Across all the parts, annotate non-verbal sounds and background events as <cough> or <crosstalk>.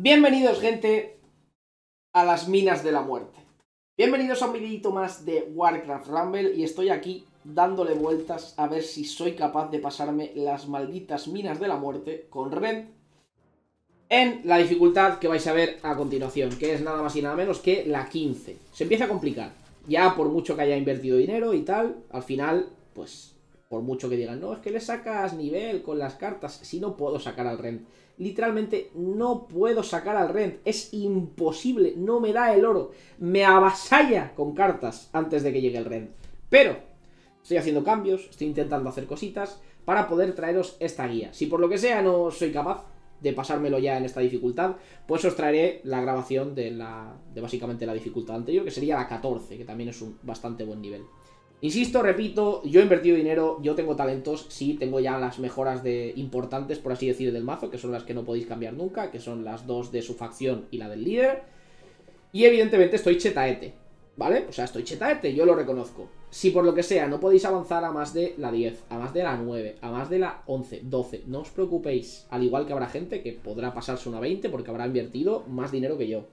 Bienvenidos, gente, a las minas de la muerte. Bienvenidos a un videito más de Warcraft Rumble y estoy aquí dándole vueltas a ver si soy capaz de pasarme las malditas minas de la muerte con Rent en la dificultad que vais a ver a continuación, que es nada más y nada menos que la 15. Se empieza a complicar. Ya por mucho que haya invertido dinero y tal, al final, pues, por mucho que digan, no, es que le sacas nivel con las cartas, si no puedo sacar al Rent. Literalmente no puedo sacar al Rent, es imposible, no me da el oro, me avasalla con cartas antes de que llegue el Rent. Pero estoy haciendo cambios, estoy intentando hacer cositas para poder traeros esta guía. Si por lo que sea no soy capaz de pasármelo ya en esta dificultad, pues os traeré la grabación de, la, de básicamente la dificultad anterior, que sería la 14, que también es un bastante buen nivel. Insisto, repito, yo he invertido dinero, yo tengo talentos, sí, tengo ya las mejoras de importantes, por así decir, del mazo, que son las que no podéis cambiar nunca, que son las dos de su facción y la del líder. Y evidentemente estoy chetaete, ¿vale? O sea, estoy chetaete, yo lo reconozco. Si por lo que sea no podéis avanzar a más de la 10, a más de la 9, a más de la 11, 12, no os preocupéis. Al igual que habrá gente que podrá pasarse una 20 porque habrá invertido más dinero que yo.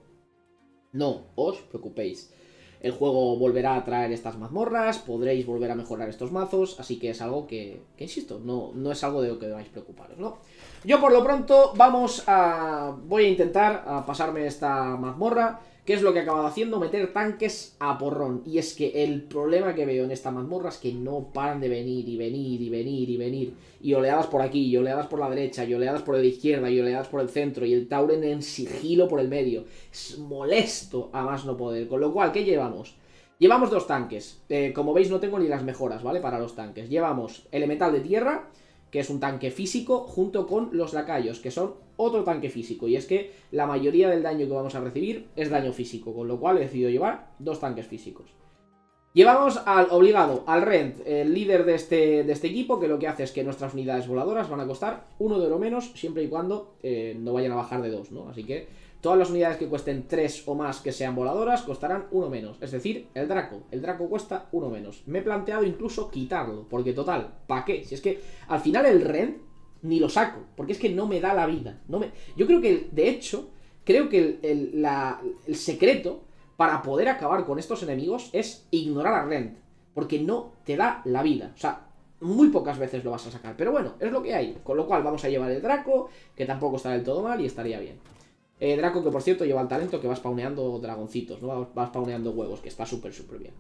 No os preocupéis. El juego volverá a traer estas mazmorras, podréis volver a mejorar estos mazos, así que es algo que, que insisto, no, no es algo de lo que debáis preocuparos, ¿no? Yo por lo pronto vamos a... voy a intentar pasarme esta mazmorra, que es lo que he acabado haciendo, meter tanques a porrón. Y es que el problema que veo en esta mazmorra es que no paran de venir y venir y venir y venir. Y oleadas por aquí, y oleadas por la derecha, y oleadas por la izquierda, y oleadas por el centro, y el Tauren en sigilo por el medio. Es molesto a más no poder. Con lo cual, ¿qué llevamos? Llevamos dos tanques. Eh, como veis no tengo ni las mejoras, ¿vale? Para los tanques. Llevamos elemental de tierra que es un tanque físico, junto con los lacayos, que son otro tanque físico. Y es que la mayoría del daño que vamos a recibir es daño físico, con lo cual he decidido llevar dos tanques físicos. Llevamos al obligado, al Rent, el líder de este, de este equipo, que lo que hace es que nuestras unidades voladoras van a costar uno de oro menos, siempre y cuando eh, no vayan a bajar de dos, ¿no? Así que todas las unidades que cuesten 3 o más que sean voladoras costarán uno menos. Es decir, el Draco. El Draco cuesta uno menos. Me he planteado incluso quitarlo, porque total, ¿para qué? Si es que al final el Rent ni lo saco, porque es que no me da la vida. No me... Yo creo que, de hecho, creo que el, el secreto para poder acabar con estos enemigos es ignorar a Rent. Porque no te da la vida. O sea, muy pocas veces lo vas a sacar. Pero bueno, es lo que hay. Con lo cual vamos a llevar el Draco, que tampoco está del todo mal y estaría bien. Eh, Draco, que por cierto lleva el talento que va spawneando dragoncitos, ¿no? Va spawneando huevos, que está súper, súper bien.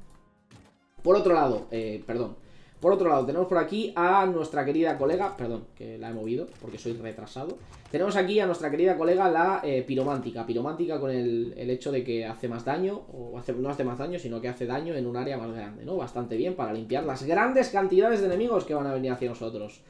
Por otro lado, eh, perdón. Por otro lado, tenemos por aquí a nuestra querida colega, perdón, que la he movido porque soy retrasado. Tenemos aquí a nuestra querida colega la eh, piromántica. Piromántica con el, hecho de que hace más daño, o hace, no hace más daño, sino que hace daño en un área más grande, ¿no? Bastante bien para limpiar las grandes cantidades de enemigos que van a venir hacia nosotros.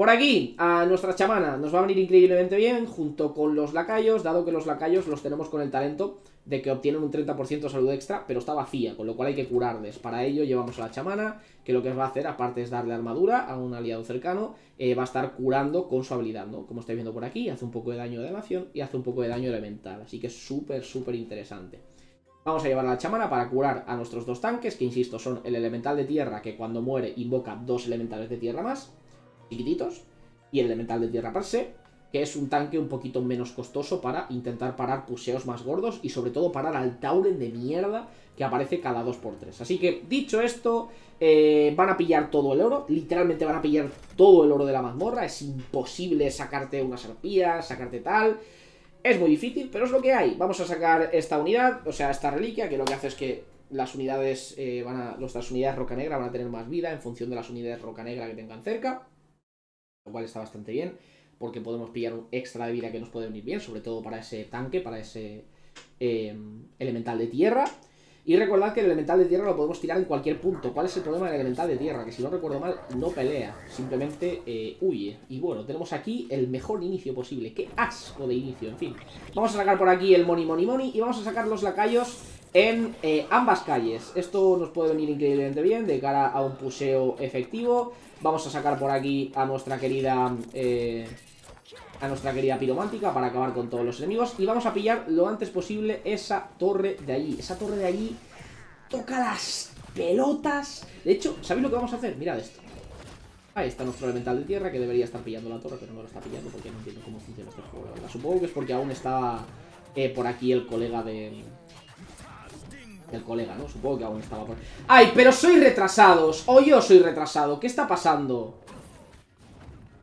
Por aquí, a nuestra chamana nos va a venir increíblemente bien, junto con los lacayos, dado que los lacayos los tenemos con el talento de que obtienen un 30% de salud extra, pero está vacía, con lo cual hay que curarles. Para ello llevamos a la chamana, que lo que va a hacer, aparte es darle armadura a un aliado cercano, eh, va a estar curando con su habilidad, ¿no? Como estáis viendo por aquí, hace un poco de daño de nación y hace un poco de daño elemental, así que es súper, súper interesante. Vamos a llevar a la chamana para curar a nuestros dos tanques, que insisto, son el elemental de tierra, que cuando muere invoca dos elementales de tierra más, chiquititos, y el elemental de tierra per se, que es un tanque un poquito menos costoso para intentar parar puseos más gordos y sobre todo parar al Tauren de mierda que aparece cada 2x3. Así que, dicho esto, eh, van a pillar todo el oro, literalmente van a pillar todo el oro de la mazmorra, es imposible sacarte unas arpías, sacarte tal... Es muy difícil, pero es lo que hay. Vamos a sacar esta unidad, o sea, esta reliquia, que lo que hace es que las unidades eh, van a. Nuestras unidades roca negra van a tener más vida en función de las unidades roca negra que tengan cerca lo cual está bastante bien, porque podemos pillar un extra de vida que nos puede venir bien, sobre todo para ese tanque, para ese eh, elemental de tierra. Y recordad que el elemental de tierra lo podemos tirar en cualquier punto. ¿Cuál es el problema del elemental de tierra? Que si no recuerdo mal, no pelea, simplemente eh, huye. Y bueno, tenemos aquí el mejor inicio posible. ¡Qué asco de inicio! En fin, vamos a sacar por aquí el money, money, money y vamos a sacar los lacayos en eh, ambas calles. Esto nos puede venir increíblemente bien de cara a un puseo efectivo. Vamos a sacar por aquí a nuestra querida... Eh, a nuestra querida piromántica para acabar con todos los enemigos. Y vamos a pillar lo antes posible esa torre de allí. Esa torre de allí toca las pelotas. De hecho, ¿sabéis lo que vamos a hacer? Mirad esto. Ahí está nuestro elemental de tierra que debería estar pillando la torre, pero no lo está pillando porque no entiendo cómo funciona este juego, la verdad. Supongo que es porque aún está eh, por aquí el colega de... El colega, ¿no? Supongo que aún estaba por... ¡Ay, pero sois retrasados! O yo soy retrasado. ¿Qué está pasando?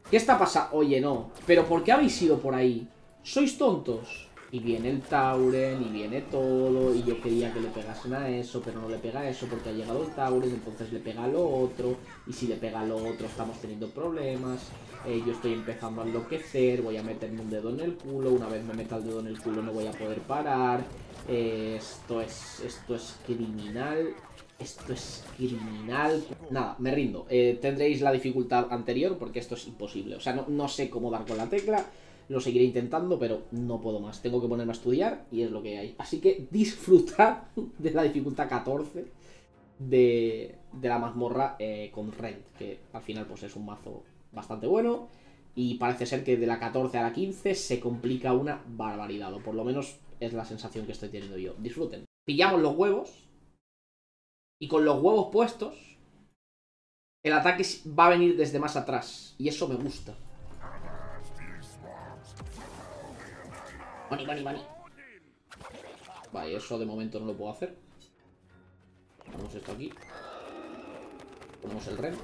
¿Qué está pasando? Oye, no. ¿Pero por qué habéis ido por ahí? ¿Sois tontos? Y viene el Tauren, y viene todo, y yo quería que le pegasen a eso, pero no le pega a eso porque ha llegado el Tauren, entonces le pega a lo otro, y si le pega a lo otro estamos teniendo problemas, eh, yo estoy empezando a enloquecer, voy a meterme un dedo en el culo, una vez me meta el dedo en el culo no voy a poder parar, eh, esto es, esto es criminal, esto es criminal. Nada, me rindo. Eh, tendréis la dificultad anterior porque esto es imposible. O sea, no, no sé cómo dar con la tecla. Lo seguiré intentando, pero no puedo más. Tengo que ponerme a estudiar y es lo que hay. Así que disfrutad <laughs> de la dificultad 14 de, de la mazmorra eh, con Rent, que al final pues es un mazo bastante bueno. Y parece ser que de la 14 a la 15 se complica una barbaridad, o por lo menos es la sensación que estoy teniendo yo. Disfruten. Pillamos los huevos. Y con los huevos puestos, el ataque va a venir desde más atrás. Y eso me gusta. Money. Vale, eso de momento no lo puedo hacer. Ponemos esto aquí. Ponemos el Ren.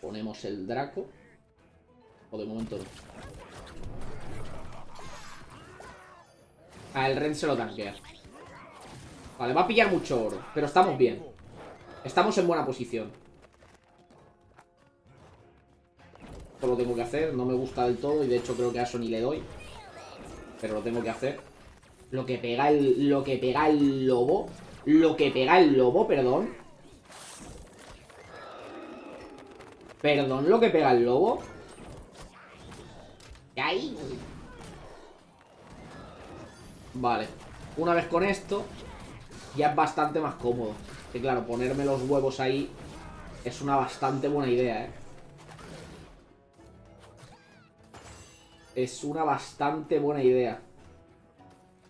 Ponemos el Draco. O de momento no. Ah, el Ren se lo tanquea. Vale, va a pillar mucho oro. Pero estamos bien. Estamos en buena posición. Lo tengo que hacer. No me gusta del todo. Y de hecho creo que a eso ni le doy. Pero lo tengo que hacer. Lo que pega el. Lo que pega el lobo. Lo que pega el lobo, perdón. Perdón, lo que pega el lobo. Ahí. Vale. Una vez con esto, ya es bastante más cómodo. Que claro, ponerme los huevos ahí es una bastante buena idea, ¿eh? Es una bastante buena idea.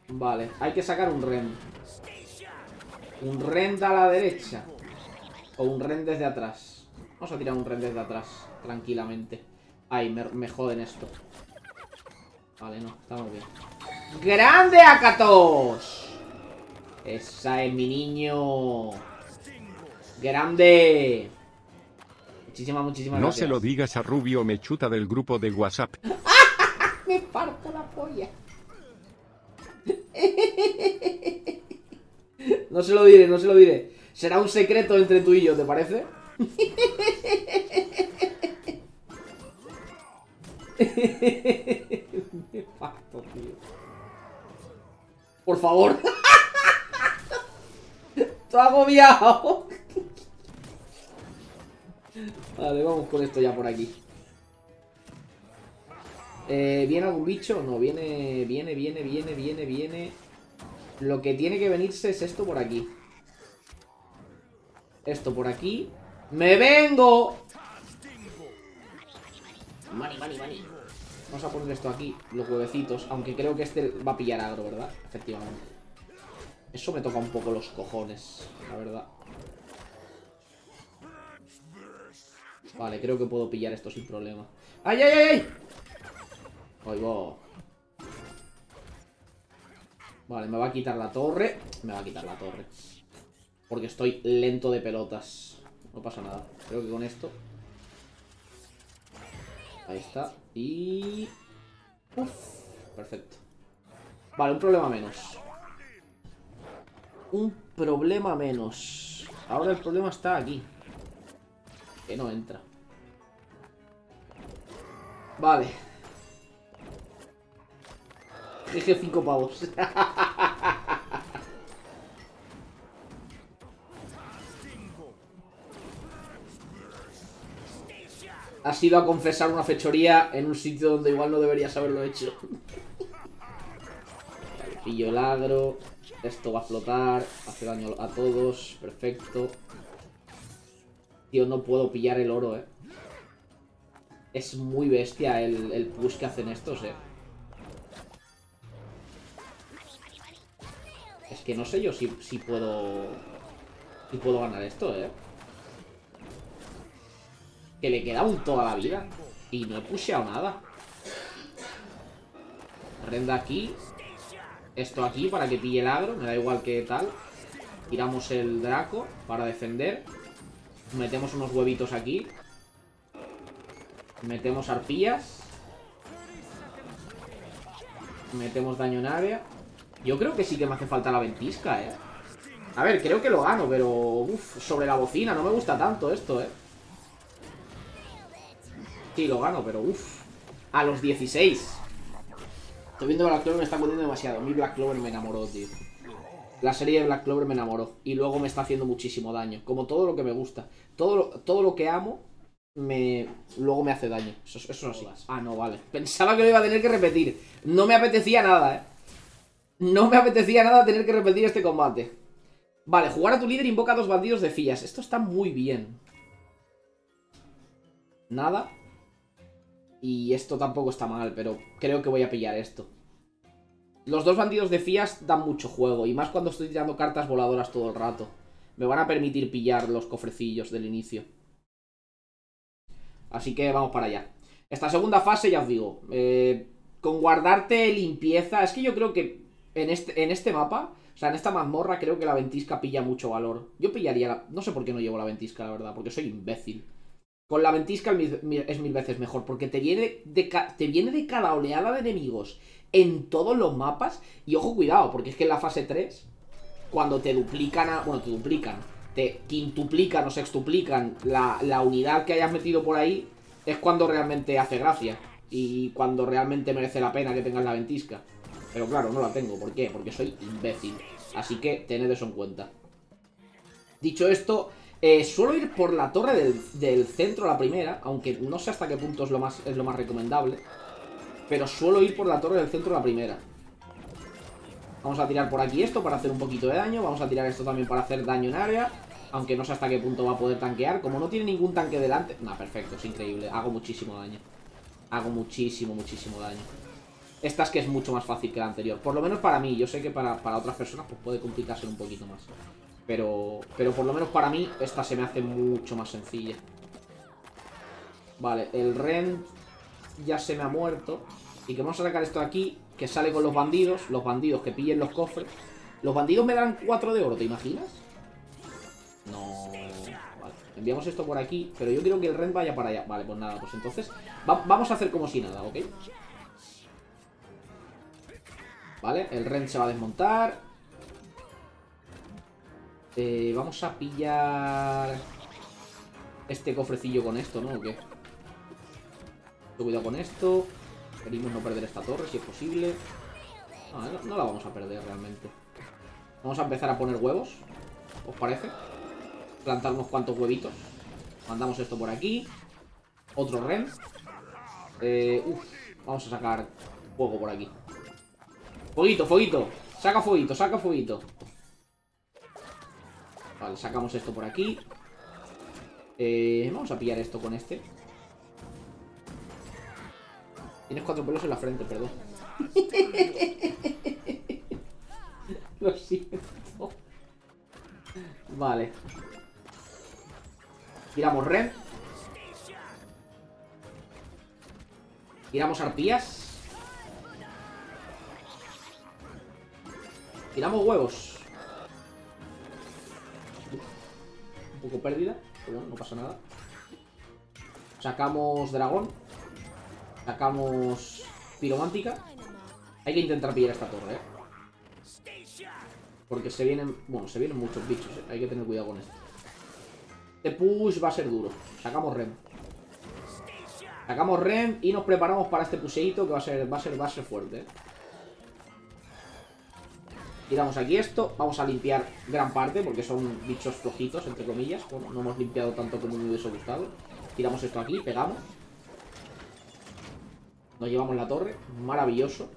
Vale, hay que sacar un Ren. Un Ren a la derecha. O un Ren desde atrás. Vamos a tirar un Ren desde atrás, tranquilamente. Ay, me, me joden esto. Vale, no, estamos bien. ¡Grande Akatos! Esa es mi niño. ¡Grande! Muchísimas, muchísimas No gracias. se lo digas a Rubio Mechuta del grupo de WhatsApp. <laughs> Parto la polla. No se lo diré, no se lo diré. Será un secreto entre tú y yo, ¿te parece? Me parto, tío. Por favor. Estoy agobiado. Vale, vamos con esto ya por aquí. Eh, ¿Viene algún bicho? No, viene, viene, viene, viene, viene, viene. Lo que tiene que venirse es esto por aquí. Esto por aquí. ¡Me vengo! Money, money, money. Vamos a poner esto aquí, los huevecitos. Aunque creo que este va a pillar agro, ¿verdad? Efectivamente. Eso me toca un poco los cojones, la verdad. Vale, creo que puedo pillar esto sin problema. ¡Ay, ay, ay, ay! Ahí va. Vale, me va a quitar la torre. Me va a quitar la torre. Porque estoy lento de pelotas. No pasa nada. Creo que con esto... Ahí está. Y... Uf, perfecto. Vale, un problema menos. Un problema menos. Ahora el problema está aquí. Que no entra. Vale. Dije 5 pavos. Has ido a confesar una fechoría en un sitio donde igual no deberías haberlo hecho. Pillo el agro. Esto va a flotar. Hace daño a todos. Perfecto. Tío, no puedo pillar el oro, eh. Es muy bestia el, el push que hacen estos, eh. Que no sé yo si, si puedo... Si puedo ganar esto, eh. Que le queda un toda la vida. Y no he pusheado nada. Renda aquí. Esto aquí para que pille el agro. Me da igual que tal. Tiramos el Draco para defender. Metemos unos huevitos aquí. Metemos arpillas. Metemos daño en área. Yo creo que sí que me hace falta la ventisca, eh. A ver, creo que lo gano, pero... Uf, sobre la bocina, no me gusta tanto esto, eh. Sí, lo gano, pero uff. A los 16. Estoy viendo Black Clover me está poniendo demasiado. Mi Black Clover me enamoró, tío. La serie de Black Clover me enamoró. Y luego me está haciendo muchísimo daño. Como todo lo que me gusta. Todo lo, todo lo que amo, me luego me hace daño. Eso, eso es así. Ah, no, vale. Pensaba que lo iba a tener que repetir. No me apetecía nada, eh. No me apetecía nada tener que repetir este combate. Vale, jugar a tu líder invoca a dos bandidos de fillas. Esto está muy bien. Nada. Y esto tampoco está mal, pero creo que voy a pillar esto. Los dos bandidos de Fias dan mucho juego, y más cuando estoy tirando cartas voladoras todo el rato. Me van a permitir pillar los cofrecillos del inicio. Así que vamos para allá. Esta segunda fase, ya os digo, eh, con guardarte limpieza... Es que yo creo que en este, en este mapa, o sea, en esta mazmorra, creo que la ventisca pilla mucho valor. Yo pillaría la... No sé por qué no llevo la ventisca, la verdad, porque soy imbécil. Con la ventisca es mil veces mejor, porque te viene, de te viene de cada oleada de enemigos en todos los mapas. Y ojo, cuidado, porque es que en la fase 3, cuando te duplican, a, bueno, te duplican, te quintuplican o sextuplican la, la unidad que hayas metido por ahí, es cuando realmente hace gracia. Y cuando realmente merece la pena que tengas la ventisca. Pero claro, no la tengo. ¿Por qué? Porque soy imbécil. Así que tened eso en cuenta. Dicho esto, eh, suelo ir por la torre del, centro, la primera, aunque no sé hasta qué punto es lo, más, es lo más recomendable. Pero suelo ir por la torre del centro, la primera. Vamos a tirar por aquí esto para hacer un poquito de daño. Vamos a tirar esto también para hacer daño en área. Aunque no sé hasta qué punto va a poder tanquear. Como no tiene ningún tanque delante... Nah, perfecto, es increíble. Hago muchísimo daño. Hago muchísimo, muchísimo daño. Esta es que es mucho más fácil que la anterior. Por lo menos para mí. Yo sé que para, para otras personas pues puede complicarse un poquito más. Pero, pero por lo menos para mí esta se me hace mucho más sencilla. Vale, el Ren ya se me ha muerto. Y que vamos a sacar esto de aquí, que sale con los bandidos. Los bandidos que pillen los cofres. Los bandidos me dan 4 de oro, ¿te imaginas? No... Vale, enviamos esto por aquí. Pero yo quiero que el Ren vaya para allá. Vale, pues nada, pues entonces vamos a hacer como si nada, ¿ok? Vale, el Ren se va a desmontar. Eh, vamos a pillar este cofrecillo con esto, ¿no? ¿O qué? Cuidado con esto. Queremos no perder esta torre si es posible. No, no, la vamos a perder realmente. Vamos a empezar a poner huevos. ¿Os parece? Plantar unos cuantos huevitos. Mandamos esto por aquí. Otro ren. Eh, vamos a sacar fuego por aquí. Fueguito, fueguito. Saca fueguito, saca fueguito. Vale, sacamos esto por aquí. Eh, vamos a pillar esto con este. Tienes cuatro pelos en la frente, perdón. <laughs> Lo siento. Vale. Tiramos red. Tiramos arpías. Tiramos huevos. poco pérdida, pero bueno, no pasa nada. Sacamos dragón. Sacamos piromántica. Hay que intentar pillar esta torre, ¿eh? Porque se vienen... Bueno, se vienen muchos bichos, ¿eh? Hay que tener cuidado con esto. Este push va a ser duro. Sacamos rem. Sacamos rem y nos preparamos para este puseito que va a ser, va a ser, va a ser fuerte, ¿eh? Tiramos aquí esto, vamos a limpiar gran parte porque son bichos flojitos, entre comillas. Bueno, no hemos limpiado tanto como me hubiese gustado. Tiramos esto aquí, pegamos. Nos llevamos la torre, maravilloso.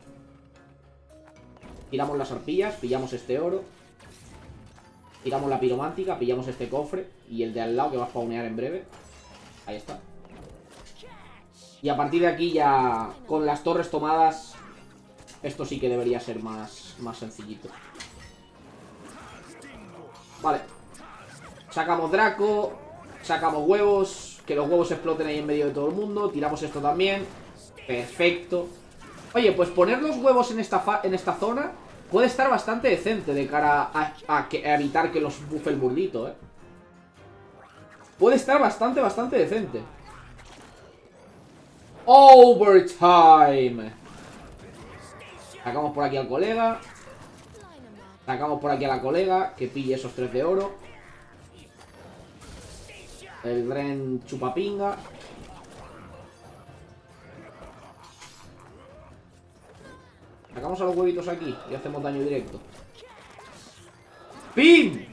Tiramos las arpillas, pillamos este oro. Tiramos la piromántica, pillamos este cofre y el de al lado que va a spawnear en breve. Ahí está. Y a partir de aquí ya con las torres tomadas esto sí que debería ser más, más sencillito. Vale. Sacamos Draco. Sacamos huevos. Que los huevos exploten ahí en medio de todo el mundo. Tiramos esto también. Perfecto. Oye, pues poner los huevos en esta, en esta zona puede estar bastante decente de cara a, evitar que los buffe el burdito, ¿eh? Puede estar bastante, bastante decente. Overtime. Sacamos por aquí al colega. Sacamos por aquí a la colega que pille esos tres de oro. El Ren chupapinga. Sacamos a los huevitos aquí y hacemos daño directo. ¡Pim!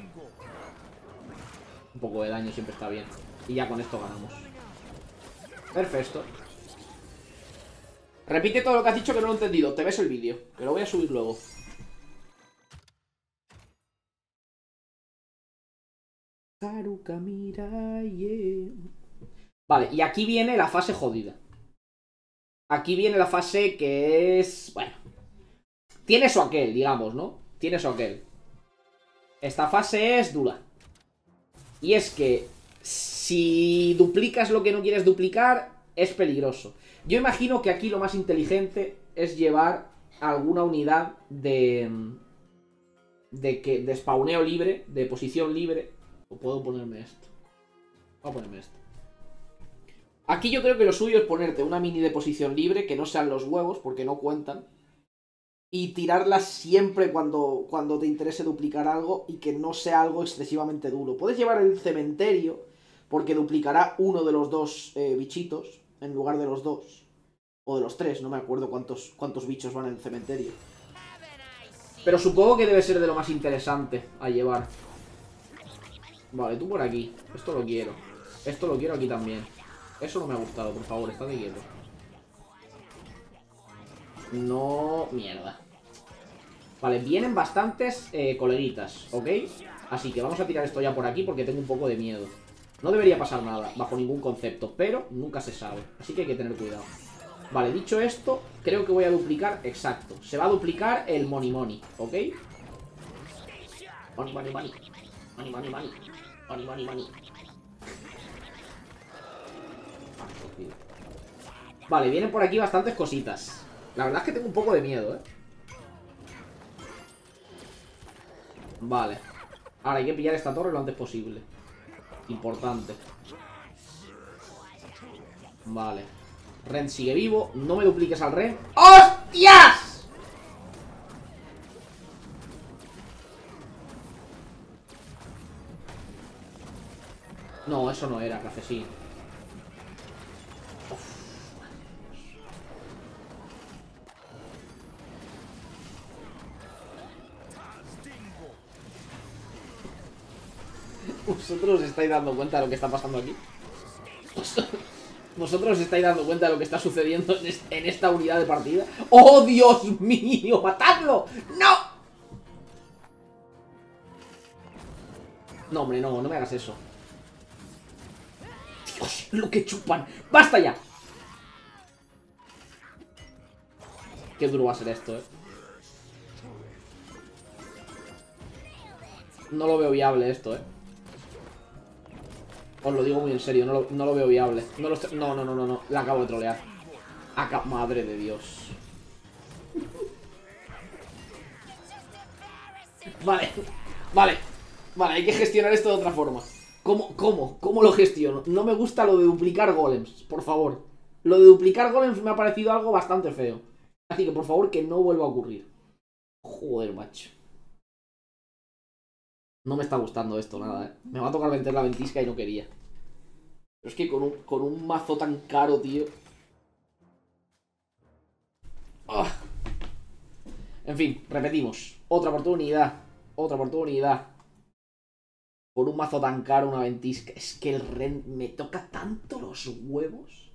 Un poco de daño siempre está bien. Y ya con esto ganamos. Perfecto. Repite todo lo que has dicho que no lo he entendido. Te ves el vídeo, que lo voy a subir luego. Vale, y aquí viene la fase jodida. Aquí viene la fase que es... Bueno. Tiene su aquel, digamos, ¿no? Tiene su aquel. Esta fase es dura. Y es que si duplicas lo que no quieres duplicar, es peligroso. Yo imagino que aquí lo más inteligente es llevar alguna unidad de... De, que, de spawneo libre, de posición libre. O puedo ponerme esto. Voy a ponerme esto. Aquí yo creo que lo suyo es ponerte una mini de posición libre, que no sean los huevos, porque no cuentan. Y tirarlas siempre cuando, cuando te interese duplicar algo y que no sea algo excesivamente duro. Puedes llevar el cementerio, porque duplicará uno de los dos eh, bichitos en lugar de los dos. O de los tres, no me acuerdo cuántos, cuántos bichos van en el cementerio. Pero supongo que debe ser de lo más interesante a llevar. Vale, tú por aquí. Esto lo quiero. Esto lo quiero aquí también. Eso no me ha gustado, por favor, está de quieto. No... Mierda. Vale, vienen bastantes eh, coleguitas, ¿ok? Así que vamos a tirar esto ya por aquí porque tengo un poco de miedo. No debería pasar nada, bajo ningún concepto, pero nunca se sabe. Así que hay que tener cuidado. Vale, dicho esto, creo que voy a duplicar, exacto. Se va a duplicar el money money, ¿ok? Money, money, money. Money, money, money. Money. Vale, vienen por aquí bastantes cositas. La verdad es que tengo un poco de miedo, ¿eh? Vale. Ahora hay que pillar esta torre lo antes posible. Importante. Vale. Ren sigue vivo. No me dupliques al Ren. ¡Hostias! No, eso no era, sí ¿Vosotros os estáis dando cuenta de lo que está pasando aquí? ¿Vosotros os estáis dando cuenta de lo que está sucediendo en esta unidad de partida? ¡Oh, Dios mío! ¡Matadlo! ¡No! No, hombre, no, no me hagas eso. Lo que chupan. ¡Basta ya! Qué duro va a ser esto, eh. No lo veo viable esto, eh. Os lo digo muy en serio, no lo, veo viable. No, no, no, no, no, La acabo de trolear. Madre de Dios. Vale, vale. Vale, hay que gestionar esto de otra forma. ¿Cómo, cómo, cómo lo gestiono? No me gusta lo de duplicar golems, por favor. Lo de duplicar golems me ha parecido algo bastante feo. Así que por favor que no vuelva a ocurrir. Joder, macho. No me está gustando esto nada, ¿eh? Me va a tocar vender la ventisca y no quería. Pero es que con un, con un mazo tan caro, tío. Ah. En fin, repetimos. Otra oportunidad. Otra oportunidad. Por un mazo tan caro, una ventisca. Es que el Ren me toca tanto los huevos.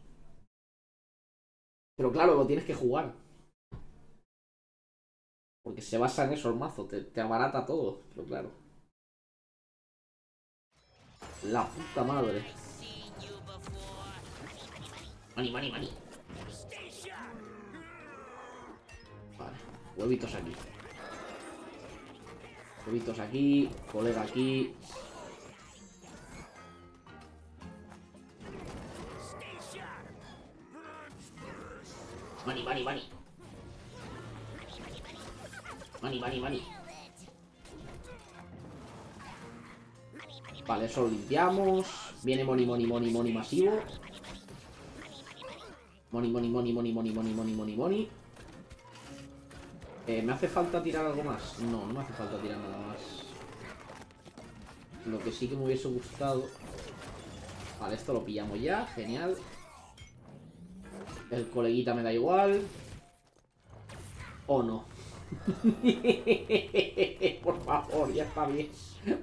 Pero claro, lo tienes que jugar. Porque se basa en eso el mazo. Te, te abarata todo. Pero claro. La puta madre. Mani, mani, mani. Vale, huevitos aquí. Huevitos aquí, colega aquí. Money, money. Money, money, money. Vale, eso lo limpiamos. Viene money, money, money, money masivo. Money, money, money, money, money, money, money, money, money. Eh, ¿Me hace falta tirar algo más? No, no me hace falta tirar nada más. Lo que sí que me hubiese gustado... Vale, esto lo pillamos ya, genial. El coleguita me da igual. O no. <laughs> Por favor, ya está bien.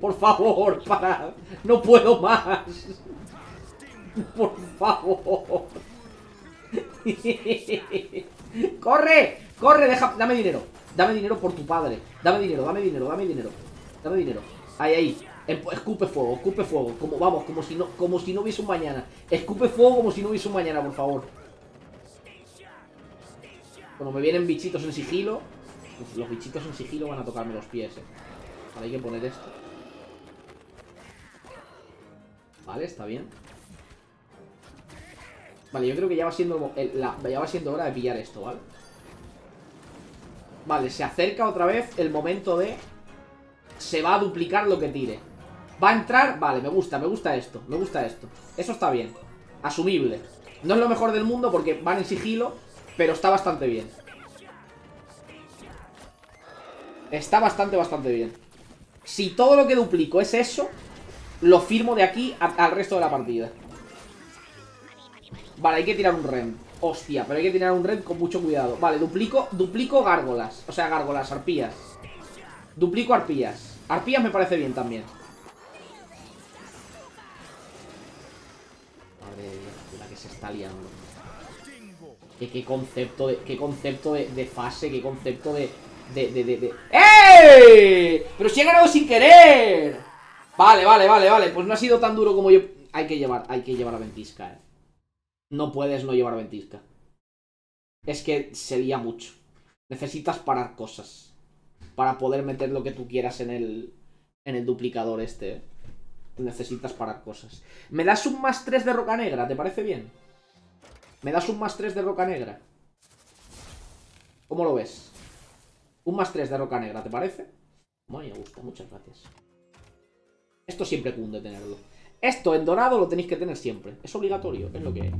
Por favor, para. No puedo más. Por favor. <laughs> ¡Corre! ¡Corre! Deja... Dame dinero. Dame dinero por tu padre. Dame dinero, dame dinero, dame dinero. Dame dinero. Ahí, ahí. Escupe fuego, escupe fuego. Como, vamos, como si no, como si no hubiese un mañana. Escupe fuego como si no hubiese un mañana, por favor. Cuando me vienen bichitos en sigilo, pues los bichitos en sigilo van a tocarme los pies, eh. Vale, hay que poner esto. Vale, está bien. Vale, yo creo que ya va siendo ya va siendo hora de pillar esto, ¿vale? Vale, se acerca otra vez el momento de... Se va a duplicar lo que tire. Va a entrar... Vale, me gusta, me gusta esto. Me gusta esto. Eso está bien. Asumible. No es lo mejor del mundo porque van en sigilo, pero está bastante bien. Está bastante, bastante bien. Si todo lo que duplico es eso, lo firmo de aquí al resto de la partida. Vale, hay que tirar un rem. Hostia, pero hay que tirar un rem con mucho cuidado. Vale, duplico, duplico gárgolas. O sea, gárgolas, arpías. Duplico arpías. Arpías me parece bien también. Madre la que se está liando. ¿Qué, concepto de, qué concepto de, fase, qué concepto de, de, de, de, ¡Eh! Pero si he ganado sin querer. Vale, vale, vale, vale. Pues no ha sido tan duro como yo... Hay que llevar, hay que llevar a Ventisca, eh no puedes no llevar ventisca. Es que sería mucho. Necesitas parar cosas. Para poder meter lo que tú quieras en el, en el duplicador este. Necesitas parar cosas. ¿Me das un más 3 de roca negra? ¿Te parece bien? ¿Me das un más 3 de roca negra? ¿Cómo lo ves? Un más 3 de roca negra, ¿te parece? Muy me gusta, muchas gracias. Esto siempre cunde tenerlo. Esto en dorado lo tenéis que tener siempre. Es obligatorio, es lo que